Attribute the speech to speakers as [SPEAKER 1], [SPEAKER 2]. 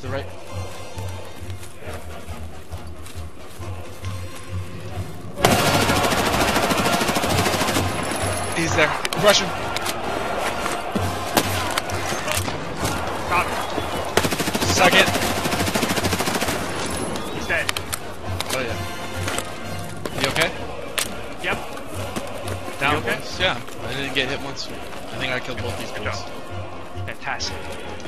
[SPEAKER 1] the right. He's there. Russian.
[SPEAKER 2] Got him.
[SPEAKER 1] Suck it.
[SPEAKER 2] He's dead.
[SPEAKER 1] Oh yeah. You okay?
[SPEAKER 2] Yep.
[SPEAKER 1] Down
[SPEAKER 2] you okay?
[SPEAKER 1] once. Yeah. I didn't get hit once. I think I killed both these
[SPEAKER 2] guys. Fantastic.